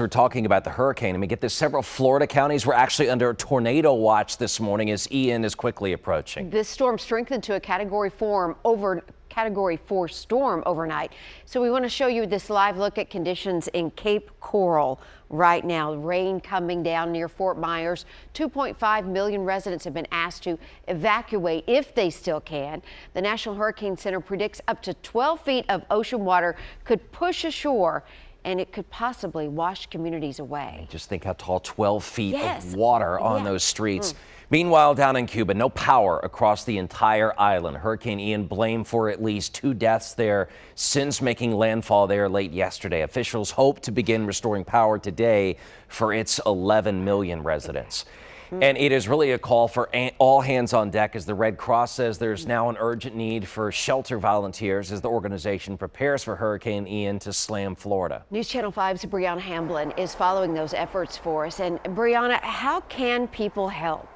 We're talking about the hurricane. I mean, get this, several Florida counties were actually under a tornado watch this morning as Ian is quickly approaching. This storm strengthened to a category four over category four storm overnight. So we want to show you this live look at conditions in Cape Coral right now. Rain coming down near Fort Myers. 2.5 million residents have been asked to evacuate if they still can. The National Hurricane Center predicts up to 12 feet of ocean water could push ashore and it could possibly wash communities away. Just think how tall 12 feet yes. of water on yeah. those streets. Mm. Meanwhile, down in Cuba, no power across the entire island. Hurricane Ian blamed for at least two deaths there since making landfall there late yesterday. Officials hope to begin restoring power today for its 11 million residents. Mm-hmm. And it is really a call for all hands on deck as the Red Cross says there's now an urgent need for shelter volunteers as the organization prepares for Hurricane Ian to slam Florida. News Channel 5's Brianna Hamblin is following those efforts for us. And Brianna, how can people help?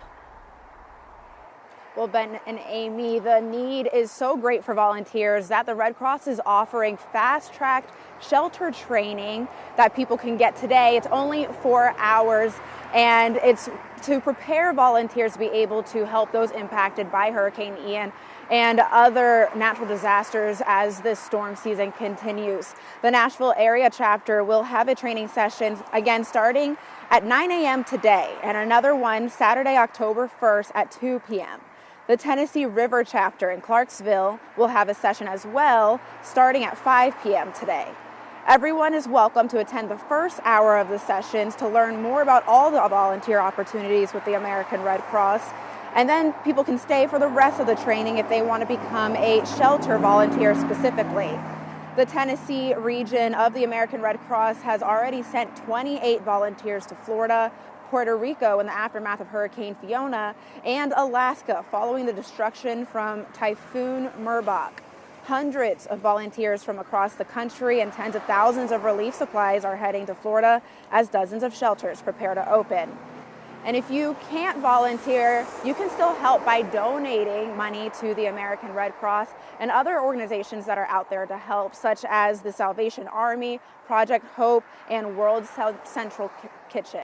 Well, Ben and Amy, the need is so great for volunteers that the Red Cross is offering fast tracked shelter training that people can get today. It's only four hours and it's to prepare volunteers to be able to help those impacted by Hurricane Ian and other natural disasters as this storm season continues. The Nashville area chapter will have a training session again starting at 9 a.m. today and another one Saturday, October 1st at 2 p.m. The Tennessee River chapter in Clarksville will have a session as well starting at 5 p.m. today. Everyone is welcome to attend the first hour of the sessions to learn more about all the volunteer opportunities with the American Red Cross. And then people can stay for the rest of the training if they want to become a shelter volunteer specifically. The Tennessee region of the American Red Cross has already sent 28 volunteers to Florida Puerto Rico in the aftermath of Hurricane Fiona, and Alaska following the destruction from Typhoon Merbok. Hundreds of volunteers from across the country and tens of thousands of relief supplies are heading to Florida as dozens of shelters prepare to open. And if you can't volunteer, you can still help by donating money to the American Red Cross and other organizations that are out there to help, such as the Salvation Army, Project Hope, and World Central Kitchen.